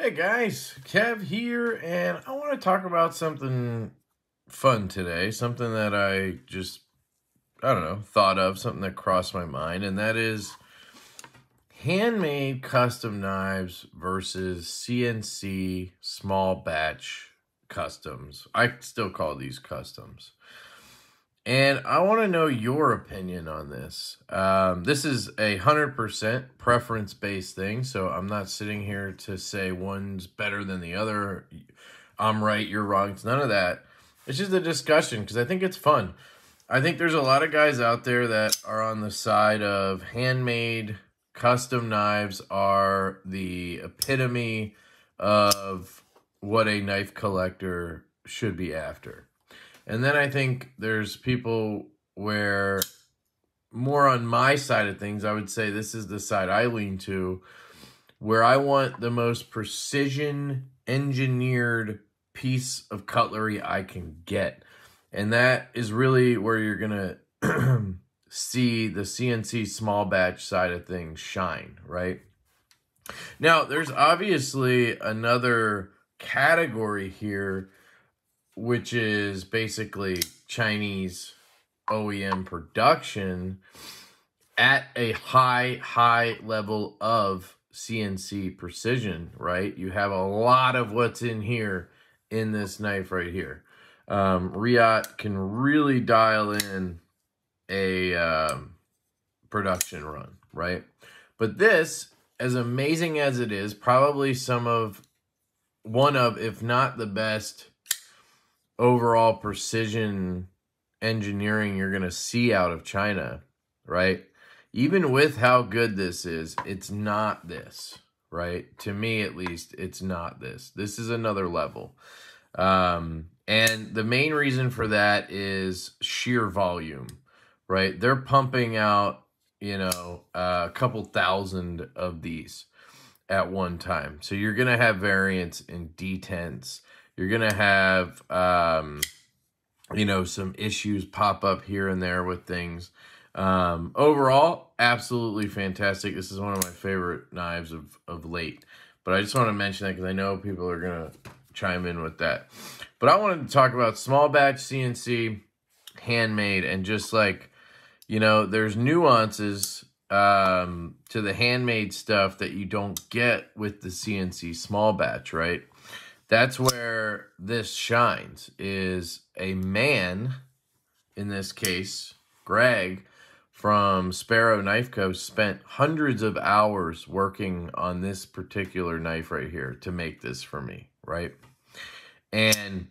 Hey guys, Kev here, and I want to talk about something fun today. Something that I just, I don't know, thought of, something that crossed my mind, and that is handmade custom knives versus CNC small batch customs. I still call these customs. And I want to know your opinion on this. Um, this is a 100% preference based thing. So I'm not sitting here to say one's better than the other. I'm right, you're wrong. It's none of that. It's just a discussion because I think it's fun. I think there's a lot of guys out there that are on the side of handmade custom knives are the epitome of what a knife collector should be after. And then I think there's people where more on my side of things, I would say this is the side I lean to, where I want the most precision engineered piece of cutlery I can get. And that is really where you're going to see the CNC small batch side of things shine, right? Now, there's obviously another category here which is basically Chinese OEM production at a high, high level of CNC precision, right? You have a lot of what's in here in this knife right here. Um, Reate can really dial in a um, production run, right? But this, as amazing as it is, probably some of, one of, if not the best overall precision engineering you're going to see out of China, right? Even with how good this is, it's not this, right? To me, at least, it's not this. This is another level. Um, and the main reason for that is sheer volume, right? They're pumping out, you know, a couple thousand of these at one time. So you're going to have variance in detents you're going to have, um, you know, some issues pop up here and there with things. Um, overall, absolutely fantastic. This is one of my favorite knives of, of late. But I just want to mention that because I know people are going to chime in with that. But I wanted to talk about small batch CNC, handmade, and just like, you know, there's nuances um, to the handmade stuff that you don't get with the CNC small batch, right? That's where this shines is a man in this case greg from sparrow knife co. spent hundreds of hours working on this particular knife right here to make this for me right? And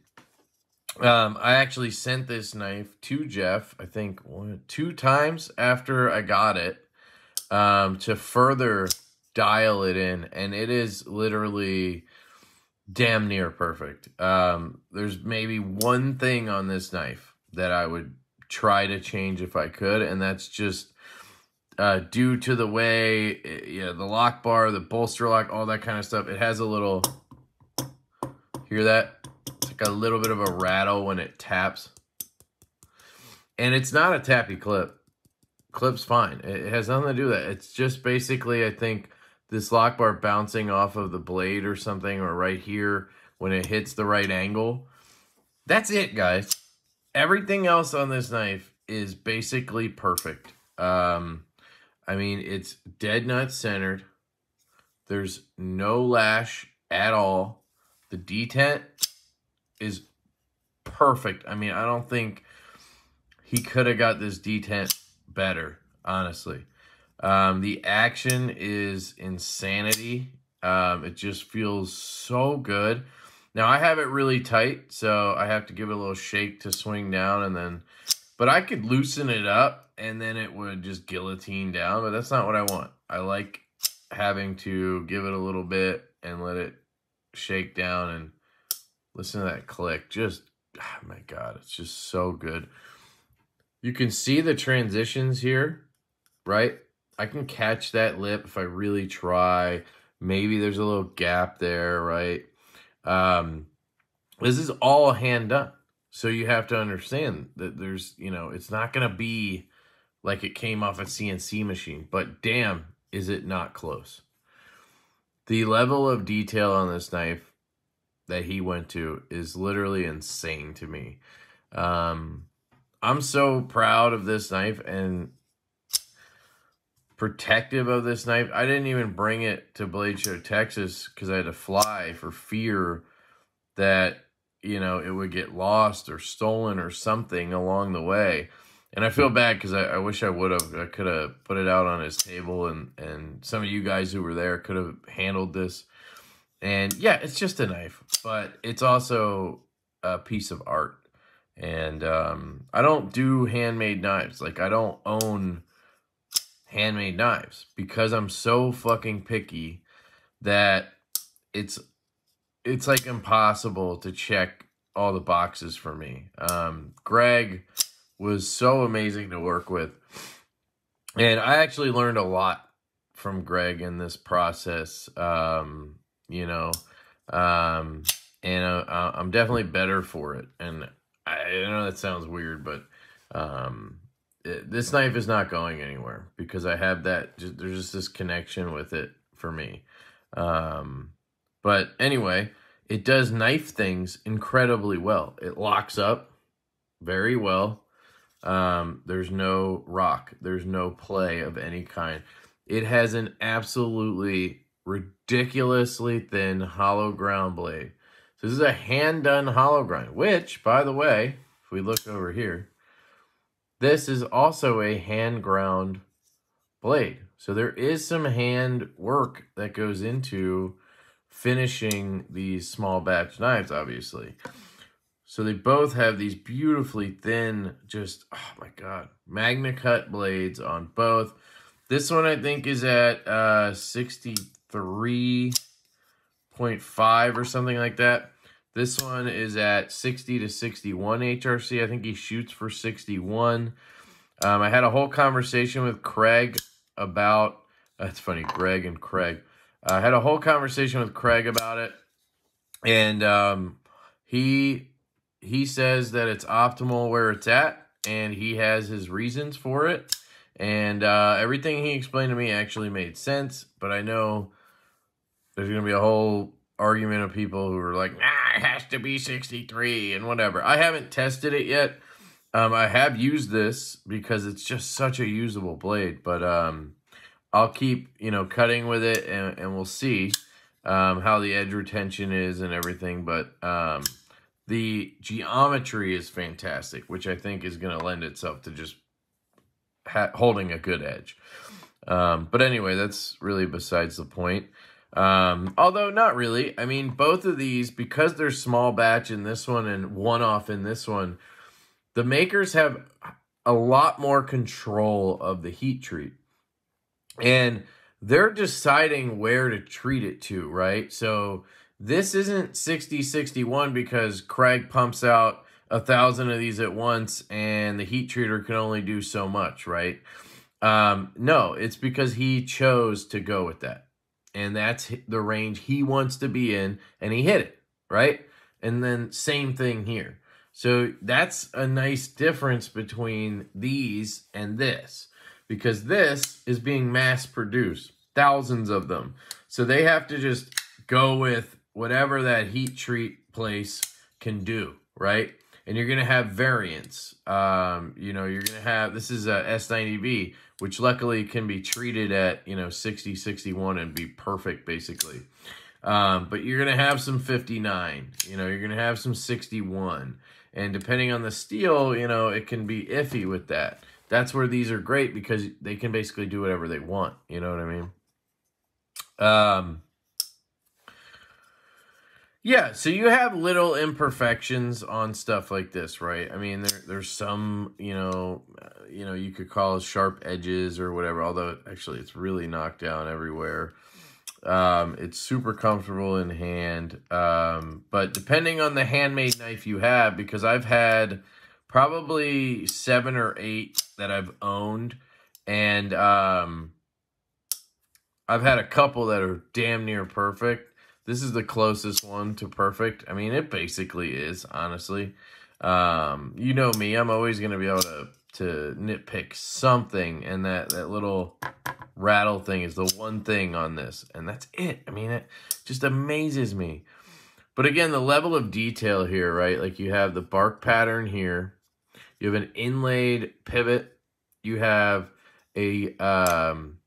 um, i actually sent this knife to jeff i think two times after i got it um, to further dial it in. And it is literally damn near perfect. Um, there's maybe one thing on this knife that I would try to change if I could, and that's just uh, due to the way, eh, yeah, the lock bar, the bolster lock, all that kind of stuff. It has a little, hear that? It's like a little bit of a rattle when it taps. And it's not a tappy clip. Clip's fine. It has nothing to do with that. It's just basically, I think, this lock bar bouncing off of the blade or something or right here when it hits the right angle. That's it, guys. Everything else on this knife is basically perfect. Um, I mean, it's dead nut centered. There's no lash at all. The detent is perfect. I mean, I don't think he could have got this detent better, honestly. Um, the action is insanity. Um, it just feels so good. Now I have it really tight, so I have to give it a little shake to swing down and then, but I could loosen it up and then it would just guillotine down, but that's not what I want. I like having to give it a little bit and let it shake down and listen to that click. Just, oh my God, it's just so good. You can see the transitions here, right? I can catch that lip if I really try. Maybe there's a little gap there, right? Um, this is all hand done. So you have to understand that there's, you know, it's not going to be like it came off a CNC machine, but damn, is it not close. The level of detail on this knife that he went to is literally insane to me. Um, I'm so proud of this knife and protective of this knife. I didn't even bring it to Blade Show Texas because I had to fly for fear that you know it would get lost or stolen or something along the way. And I feel bad because I, I, wish I would have. I could have put it out on his table, and and some of you guys who were there could have handled this. And yeah, it's just a knife, but it's also a piece of art. And um, I don't do handmade knives. Like I don't own handmade knives because I'm so fucking picky that it's it's like impossible to check all the boxes for me. Um, Greg was so amazing to work with. And I actually learned a lot from Greg in this process. Um, you know, um, and uh, I'm definitely better for it. And I, I know that sounds weird, but um, this knife is not going anywhere because I have that. Just, there's just this connection with it for me. Um, but anyway, it does knife things incredibly well. It locks up very well. Um, there's no rock. There's no play of any kind. It has an absolutely ridiculously thin hollow ground blade. So this is a hand done hollow grind, which, by the way, if we look over here, this is also a hand ground blade. So there is some hand work that goes into finishing these small batch knives, obviously. So they both have these beautifully thin, just, oh my God, Magna Cut blades on both. This one I think is at uh, 63.5 or something like that. This one is at 60 to 61 HRC. I think he shoots for 61. Um, I had a whole conversation with Craig about, that's funny, Greg and Craig. I had a whole conversation with Craig about it. And um, he he says that it's optimal where it's at, and he has his reasons for it. And uh, everything he explained to me actually made sense, but I know there's going to be a whole argument of people who are like, nah, it has to be 63 and whatever. I haven't tested it yet. Um, I have used this because it's just such a usable blade, but um, I'll keep, you know, cutting with it and, and we'll see um, how the edge retention is and everything. But um, the geometry is fantastic, which I think is going to lend itself to just holding a good edge. Um, but anyway, that's really besides the point. Um, although not really. I mean, both of these, because they're small batch in this one and one off in this one, the makers have a lot more control of the heat treat. And they're deciding where to treat it to, right? So this isn't 60 61 because Craig pumps out a thousand of these at once and the heat treater can only do so much, right? Um, no, it's because he chose to go with that. And that's the range he wants to be in, and he hit it, right? And then same thing here. So that's a nice difference between these and this because this is being mass produced, thousands of them. So they have to just go with whatever that heat treat place can do, right? And you're going to have variants. Um, you know, you're going to have, this is a S90V, which luckily can be treated at, you know, 60, 61 and be perfect, basically. Um, but you're going to have some 59, you know, you're going to have some 61. And depending on the steel, you know, it can be iffy with that. That's where these are great because they can basically do whatever they want. You know what I mean? Um, yeah, so you have little imperfections on stuff like this, right? I mean, there there's some, you know, uh, you know, you could call sharp edges or whatever. Although actually, it's really knocked down everywhere. Um, it's super comfortable in hand. Um, but depending on the handmade knife you have, because I've had probably seven or eight that I've owned, and um, I've had a couple that are damn near perfect this is the closest one to perfect. I mean, it basically is, honestly. Um, you know me, I'm always going to be able to, to nitpick something, and that, that little rattle thing is the one thing on this, and that's it. I mean, it just amazes me. But again, the level of detail here, right? Like you have the bark pattern here, you have an inlaid pivot, you have a um,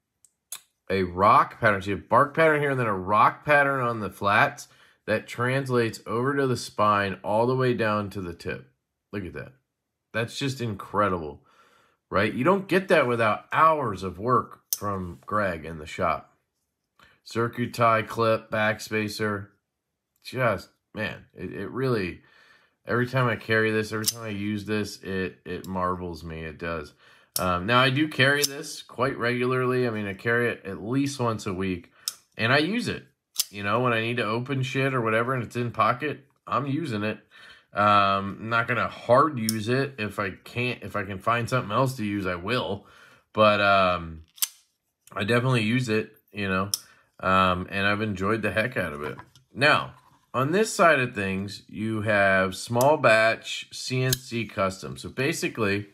a rock pattern. So you have bark pattern here, and then a rock pattern on the flats that translates over to the spine all the way down to the tip. Look at that. That's just incredible, right? You don't get that without hours of work from Greg in the shop. Zircuti clip, backspacer. Just, man, it, it really, every time I carry this, every time I use this, it, it marvels me. It does. Um, now, I do carry this quite regularly. I mean, I carry it at least once a week, and I use it. You know, when I need to open shit or whatever and it's in pocket, I'm using it. Um, not gonna hard use it. If I can't, if I can find something else to use, I will. But um, I definitely use it, you know, um, and I've enjoyed the heck out of it. Now, on this side of things, you have small batch CNC custom. So basically,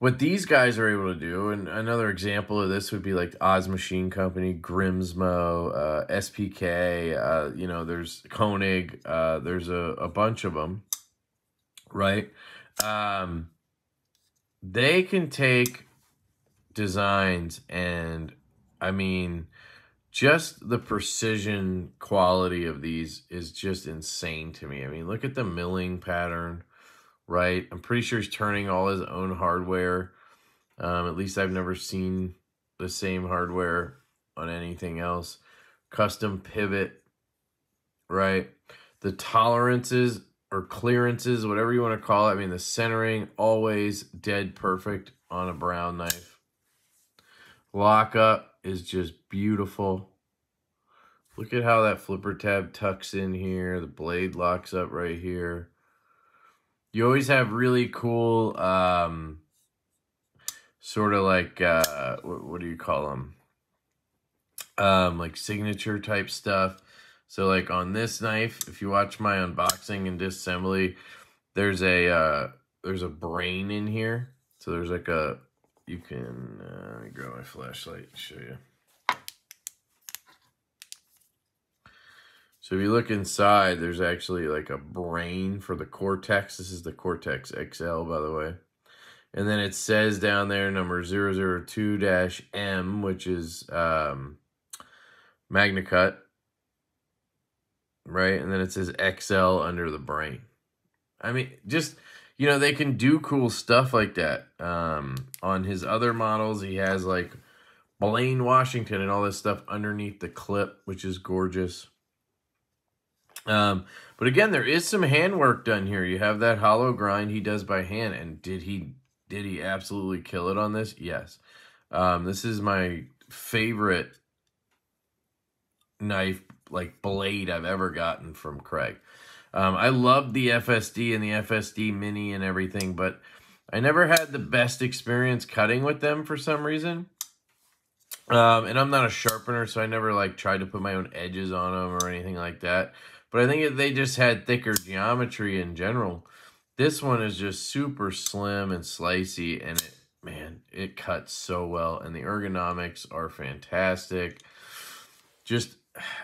what these guys are able to do, and another example of this would be like Oz Machine Company, Grimsmo, uh, SPK, uh, you know, there's Koenig, uh, there's a, a bunch of them, right? Um, they can take designs and, I mean, just the precision quality of these is just insane to me. I mean, look at the milling pattern right? I'm pretty sure he's turning all his own hardware. Um, at least I've never seen the same hardware on anything else. Custom pivot, right? The tolerances or clearances, whatever you want to call it. I mean, the centering always dead perfect on a brown knife. Lockup is just beautiful. Look at how that flipper tab tucks in here. The blade locks up right here you always have really cool um sort of like uh what, what do you call them um like signature type stuff. So like on this knife if you watch my unboxing and disassembly there's a uh there's a brain in here. So there's like a you can uh, let me grab my flashlight and show you So if you look inside, there's actually like a brain for the Cortex. This is the Cortex XL, by the way. And then it says down there number 002-M, which is um, MagnaCut. Right? And then it says XL under the brain. I mean, just, you know, they can do cool stuff like that. Um, on his other models, he has like Blaine Washington and all this stuff underneath the clip, which is gorgeous. Um, but again, there is some handwork done here. You have that hollow grind he does by hand, and did he did he absolutely kill it on this? Yes. Um, this is my favorite knife, like blade I've ever gotten from Craig. Um, I love the FSD and the FSD Mini and everything, but I never had the best experience cutting with them for some reason. Um, and I'm not a sharpener, so I never like tried to put my own edges on them or anything like that. But I think they just had thicker geometry in general. This one is just super slim and slicey, and it, man, it cuts so well. And the ergonomics are fantastic. Just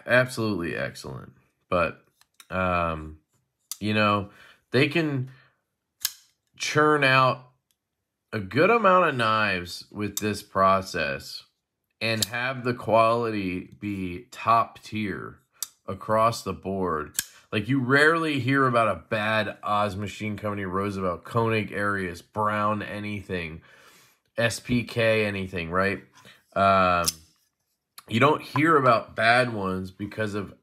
absolutely excellent. But, um, you know, they can churn out a good amount of knives with this process and have the quality be top tier across the board. Like you rarely hear about a bad Oz Machine Company, Roosevelt, Koenig Arius, Brown, anything, SPK, anything, right? Um, you don't hear about bad ones because of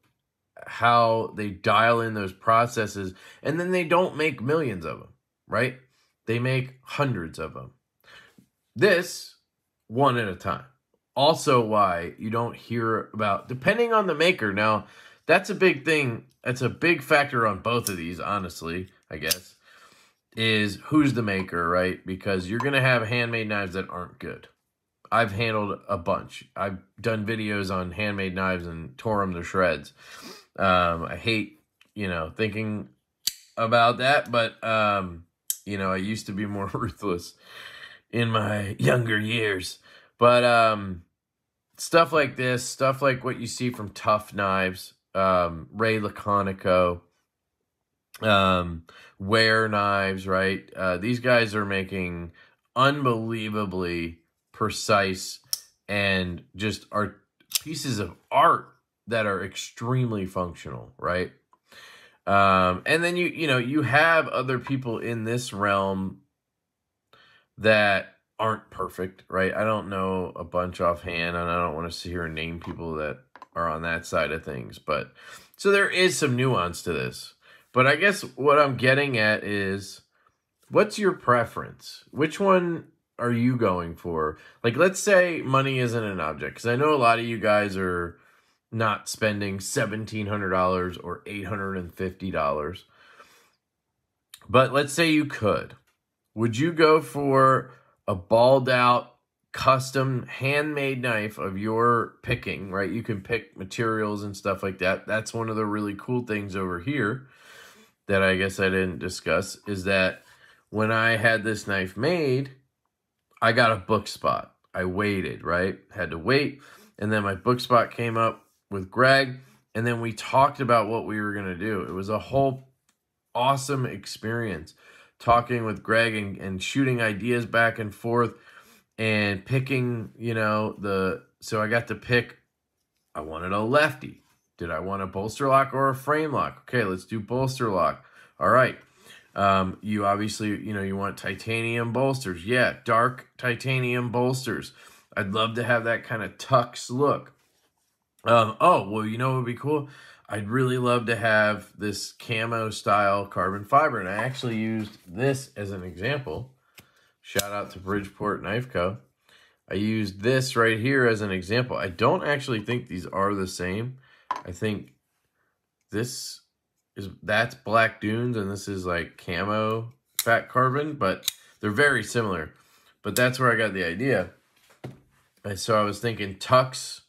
how they dial in those processes, and then they don't make millions of them, right? They make hundreds of them. This one at a time. Also, why you don't hear about, depending on the maker. Now, that's a big thing. That's a big factor on both of these, honestly, I guess, is who's the maker, right? Because you're going to have handmade knives that aren't good. I've handled a bunch. I've done videos on handmade knives and tore them to shreds. Um, I hate, you know, thinking about that, but, um, you know, I used to be more ruthless in my younger years. But, um, stuff like this, stuff like what you see from Tough Knives, um, Ray Laconico, um, Wear Knives, right? Uh, these guys are making unbelievably precise and just are pieces of art that are extremely functional, right? Um, and then you you know you have other people in this realm that aren't perfect, right? I don't know a bunch offhand, and I don't want to sit here name people that are on that side of things, but so there is some nuance to this. But I guess what I'm getting at is what's your preference? Which one are you going for? Like, let's say money isn't an object, because I know a lot of you guys are not spending $1,700 or $850. But let's say you could. Would you go for a balled out custom handmade knife of your picking, right? You can pick materials and stuff like that. That's one of the really cool things over here that I guess I didn't discuss is that when I had this knife made, I got a book spot. I waited, right? Had to wait. And then my book spot came up with Greg. And then we talked about what we were going to do. It was a whole awesome experience talking with Greg and, and shooting ideas back and forth and picking, you know, the. So I got to pick, I wanted a lefty. Did I want a bolster lock or a frame lock? Okay, let's do bolster lock. All right. Um, you obviously, you know, you want titanium bolsters. Yeah, dark titanium bolsters. I'd love to have that kind of tux look. Um, oh, well, you know what would be cool? I'd really love to have this camo style carbon fiber. And I actually used this as an example. Shout out to Bridgeport Knife Co. I used this right here as an example. I don't actually think these are the same. I think this is that's Black Dunes and this is like camo fat carbon, but they're very similar. But that's where I got the idea. And so I was thinking tux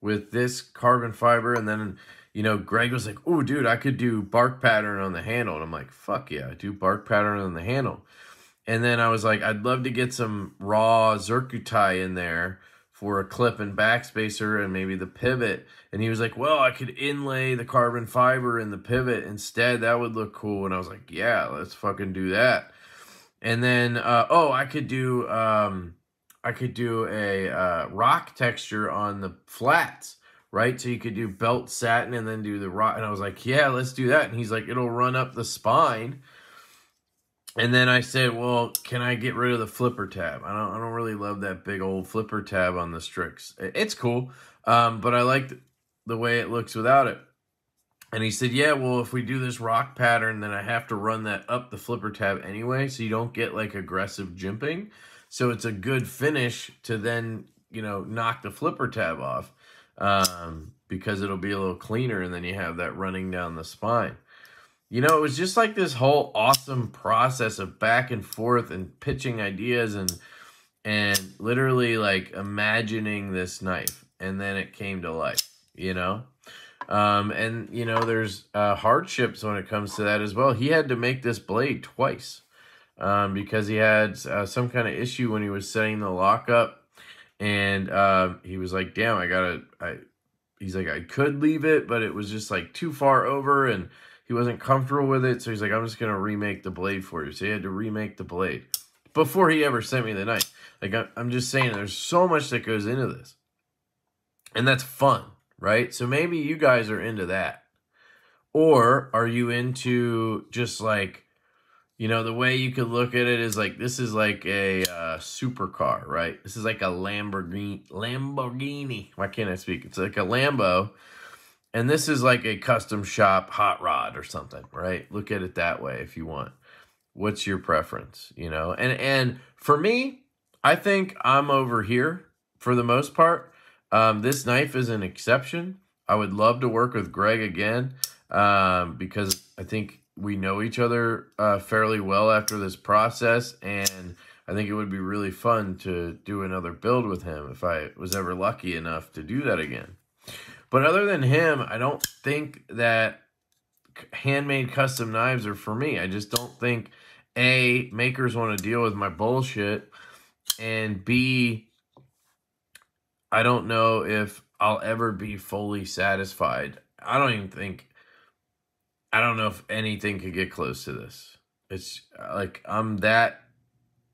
with this carbon fiber and then you know greg was like oh dude i could do bark pattern on the handle and i'm like fuck yeah I do bark pattern on the handle and then i was like i'd love to get some raw zircuti in there for a clip and backspacer and maybe the pivot and he was like well i could inlay the carbon fiber in the pivot instead that would look cool and i was like yeah let's fucking do that and then uh, oh i could do um, I could do a uh, rock texture on the flats, right? So you could do belt satin and then do the rock. And I was like, yeah, let's do that. And he's like, it'll run up the spine. And then I said, well, can I get rid of the flipper tab? I don't, I don't really love that big old flipper tab on the Strix. It's cool, um, but I like the way it looks without it. And he said, yeah, well, if we do this rock pattern, then I have to run that up the flipper tab anyway, so you don't get like aggressive jimping. So it's a good finish to then, you know, knock the flipper tab off um, because it'll be a little cleaner and then you have that running down the spine. You know, it was just like this whole awesome process of back and forth and pitching ideas and and literally like imagining this knife and then it came to life, you know? Um, and you know, there's uh, hardships when it comes to that as well. He had to make this blade twice um, because he had uh, some kind of issue when he was setting the lock up, and uh, he was like, "Damn, I gotta." I, he's like, I could leave it, but it was just like too far over, and he wasn't comfortable with it. So he's like, I'm just gonna remake the blade for you. So he had to remake the blade before he ever sent me the knife. Like I'm just saying, there's so much that goes into this, and that's fun, right? So maybe you guys are into that, or are you into just like you know, the way you could look at it is like this is like a uh, supercar, right? This is like a Lamborghini. Lamborghini. Why can't I speak? It's like a Lambo, and this is like a custom shop hot rod or something, right? Look at it that way if you want. What's your preference? You know, and and for me, I think I'm over here for the most part. Um, this knife is an exception. I would love to work with Greg again um, because I think we know each other uh, fairly well after this process, and I think it would be really fun to do another build with him if I was ever lucky enough to do that again. But other than him, I don't think that handmade custom knives are for me. I just don't think A, makers want to deal with my bullshit, and B, I don't know if I'll ever be fully satisfied. I don't even think I don't know if anything could get close to this. It's uh, like I'm that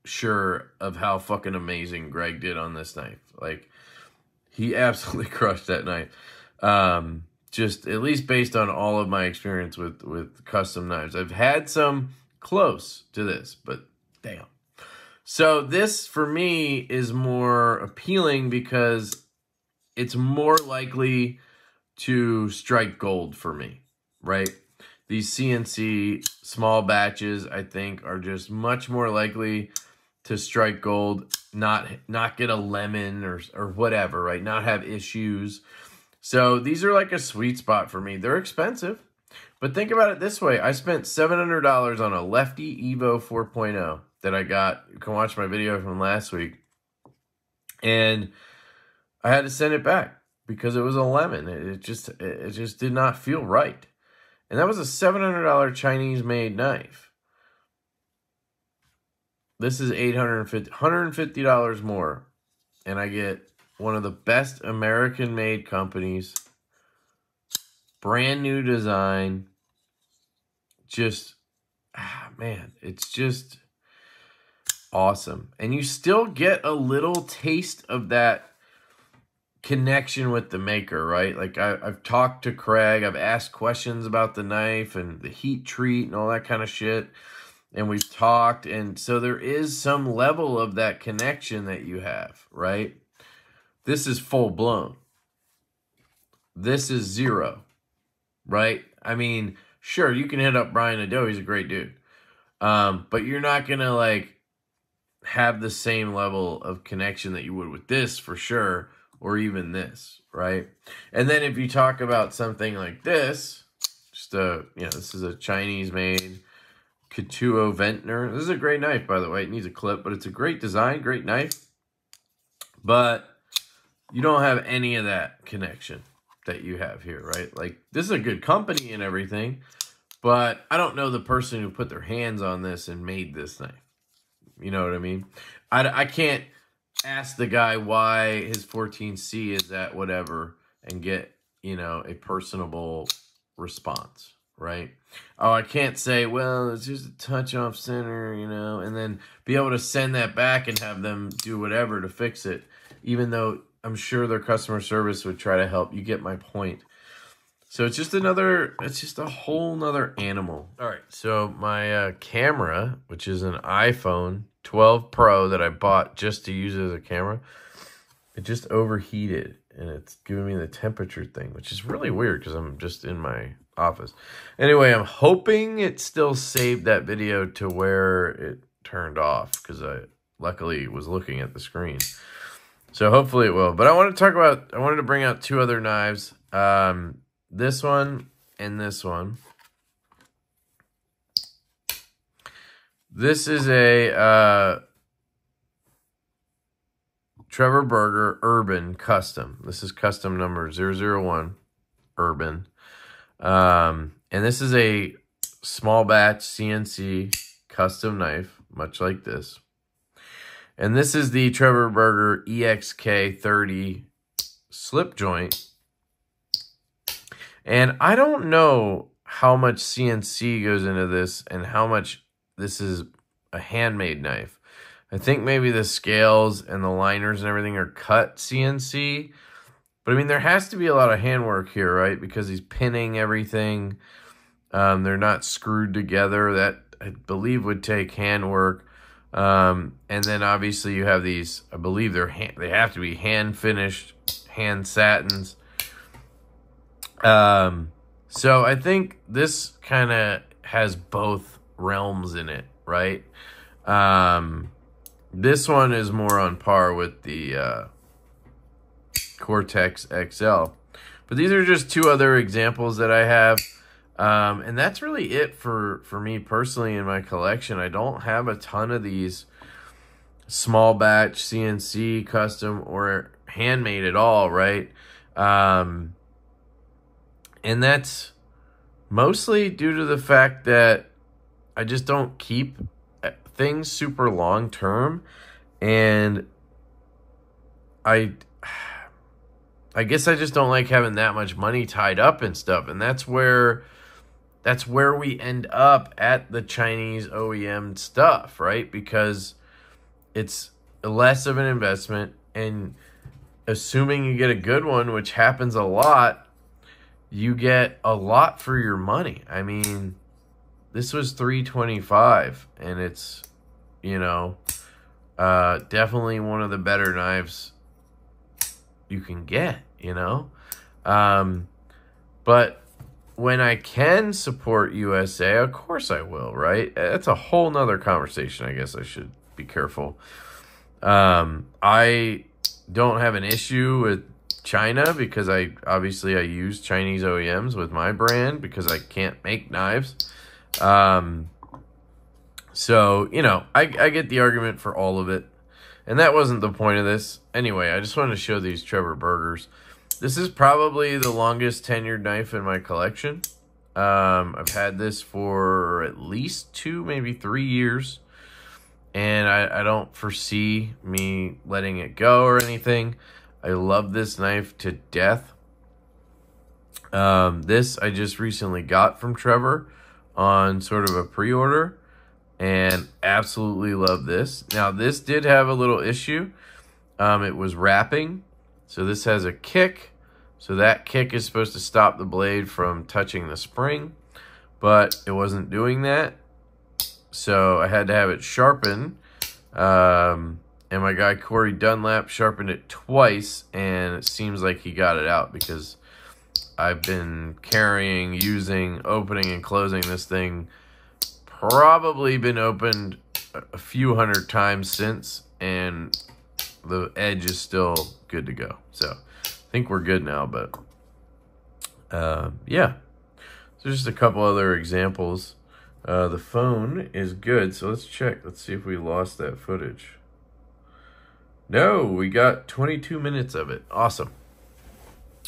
sure of how fucking amazing Greg did on this knife. Like he absolutely crushed that knife. Um just at least based on all of my experience with with custom knives. I've had some close to this, but damn. So this for me is more appealing because it's more likely to strike gold for me, right? These CNC small batches, I think, are just much more likely to strike gold, not not get a lemon or or whatever, right? Not have issues. So these are like a sweet spot for me. They're expensive, but think about it this way: I spent seven hundred dollars on a Lefty Evo 4.0 that I got. You can watch my video from last week, and I had to send it back because it was a lemon. It, it just it just did not feel right. And that was a $700 Chinese made knife. This is $850 $150 more. And I get one of the best American made companies. Brand new design. Just ah, man, it's just awesome. And you still get a little taste of that connection with the maker, right? Like I, have talked to Craig, I've asked questions about the knife and the heat treat and all that kind of shit. And we've talked. And so there is some level of that connection that you have, right? This is full blown. This is zero, right? I mean, sure, you can hit up Brian Ado. He's a great dude. Um, but you're not going to like have the same level of connection that you would with this for sure or even this, right? And then if you talk about something like this, just a, you know, this is a Chinese made Katuo Ventnor. This is a great knife, by the way. It needs a clip, but it's a great design, great knife. But you don't have any of that connection that you have here, right? Like, this is a good company and everything, but I don't know the person who put their hands on this and made this knife. You know what I mean? I, I can't ask the guy why his 14C is at whatever and get, you know, a personable response, right? Oh, I can't say, well, it's just a touch off center, you know, and then be able to send that back and have them do whatever to fix it, even though I'm sure their customer service would try to help. You get my point. So it's just another, it's just a whole nother animal. All right. So my uh, camera, which is an iPhone 12 Pro that I bought just to use it as a camera, it just overheated and it's giving me the temperature thing, which is really weird because I'm just in my office. Anyway, I'm hoping it still saved that video to where it turned off because I luckily was looking at the screen. So hopefully it will. But I want to talk about, I wanted to bring out two other knives. Um, this one and this one. This is a uh, Trevor Burger Urban Custom. This is custom number 001 Urban. Um, and this is a small batch CNC custom knife, much like this. And this is the Trevor Burger EXK 30 slip joint. And I don't know how much CNC goes into this and how much this is a handmade knife. I think maybe the scales and the liners and everything are cut CNC. But I mean, there has to be a lot of handwork here, right? Because he's pinning everything. Um, they're not screwed together. That, I believe, would take handwork. Um, and then obviously you have these, I believe they're hand, they have to be hand finished, hand satins. Um, so I think this kind of has both realms in it, right? Um, this one is more on par with the uh, Cortex XL. But these are just two other examples that I have. Um, and that's really it for, for me personally in my collection. I don't have a ton of these small batch CNC custom or handmade at all, right? Um, and that's mostly due to the fact that I just don't keep uh, things super long term and I I guess I just don't like having that much money tied up and stuff. And that's where that's where we end up at the Chinese OEM stuff, right? Because it's less of an investment and assuming you get a good one, which happens a lot, you get a lot for your money. I mean, this was 325 and it's, you know, uh definitely one of the better knives you can get, you know? Um but when I can support USA, of course I will, right? That's a whole nother conversation. I guess I should be careful. Um, I don't have an issue with China because I obviously I use Chinese OEMs with my brand because I can't make knives. Um, so you know, I I get the argument for all of it, and that wasn't the point of this. Anyway, I just wanted to show these Trevor burgers. This is probably the longest tenured knife in my collection. Um, I've had this for at least two, maybe three years. And I, I don't foresee me letting it go or anything. I love this knife to death. Um, this I just recently got from Trevor on sort of a pre-order and absolutely love this. Now this did have a little issue. Um, it was wrapping so this has a kick. So that kick is supposed to stop the blade from touching the spring, but it wasn't doing that. So I had to have it sharpened. Um, and my guy Corey Dunlap sharpened it twice, and it seems like he got it out because I've been carrying, using, opening, and closing this thing. Probably been opened a few hundred times since, and the edge is still good to go. So I think we're good now, but uh, yeah. So just a couple other examples. Uh, the phone is good, so let's check. Let's see if we lost that footage. No, we got 22 minutes of it. Awesome.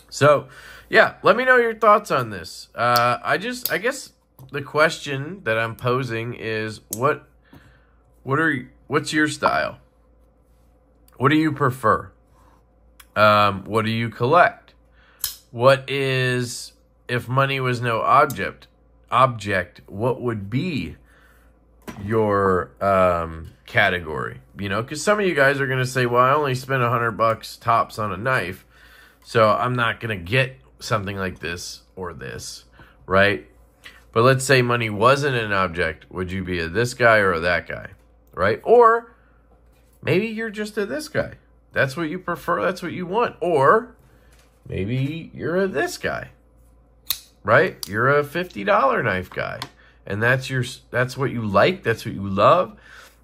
So, yeah, let me know your thoughts on this. Uh, I just, I guess the question that I'm posing is what, what are, what's your style? What do you prefer? Um, what do you collect? What is if money was no object? Object. What would be your um, category? You know, because some of you guys are going to say, "Well, I only spent a hundred bucks tops on a knife, so I'm not going to get something like this or this, right?" But let's say money wasn't an object. Would you be a this guy or a that guy, right? Or Maybe you're just a this guy. That's what you prefer. That's what you want. Or maybe you're a this guy, right? You're a $50 knife guy. And that's your that's what you like, that's what you love,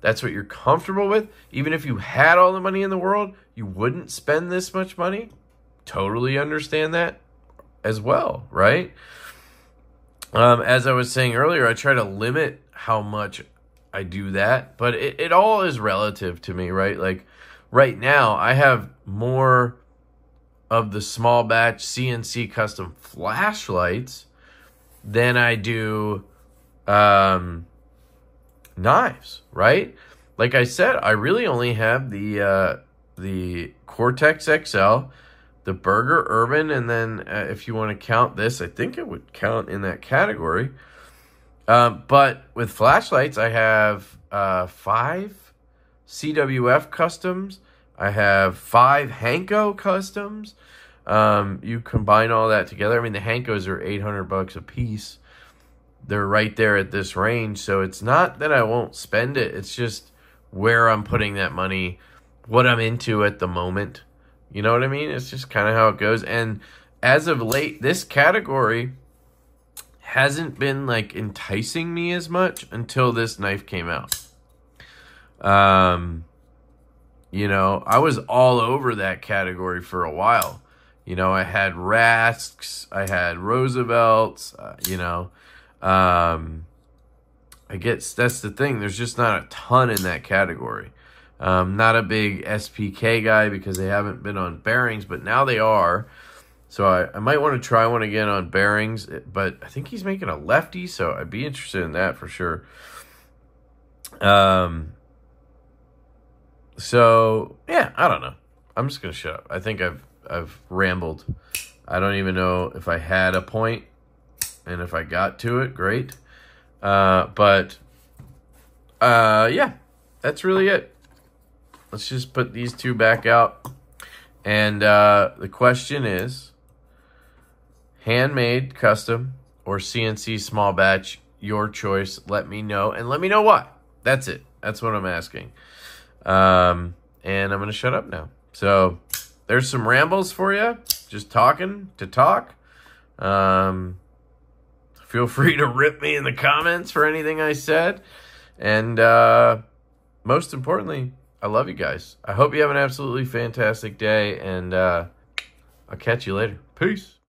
that's what you're comfortable with. Even if you had all the money in the world, you wouldn't spend this much money. Totally understand that as well, right? Um, as I was saying earlier, I try to limit how much I do that, but it, it all is relative to me, right? Like right now, I have more of the small batch CNC custom flashlights than I do um, knives, right? Like I said, I really only have the uh, the Cortex XL, the Burger Urban, and then uh, if you want to count this, I think it would count in that category. Um, but with flashlights, I have uh, five CWF customs. I have five Hanko customs. Um, you combine all that together. I mean, the Hankos are 800 bucks a piece. They're right there at this range. So it's not that I won't spend it. It's just where I'm putting that money, what I'm into at the moment. You know what I mean? It's just kind of how it goes. And as of late, this category hasn't been like enticing me as much until this knife came out. Um, you know, I was all over that category for a while. You know, I had Rasks, I had Roosevelts, uh, you know. Um, I guess that's the thing. There's just not a ton in that category. Um, not a big SPK guy because they haven't been on bearings, but now they are. So I, I might want to try one again on bearings, but I think he's making a lefty, so I'd be interested in that for sure. Um. So yeah, I don't know. I'm just gonna shut up. I think I've I've rambled. I don't even know if I had a point, and if I got to it, great. Uh, but uh, yeah, that's really it. Let's just put these two back out. And uh, the question is handmade, custom, or CNC small batch, your choice. Let me know. And let me know why. That's it. That's what I'm asking. Um, and I'm going to shut up now. So there's some rambles for you. Just talking to talk. Um, feel free to rip me in the comments for anything I said. And uh, most importantly, I love you guys. I hope you have an absolutely fantastic day. And uh, I'll catch you later. Peace.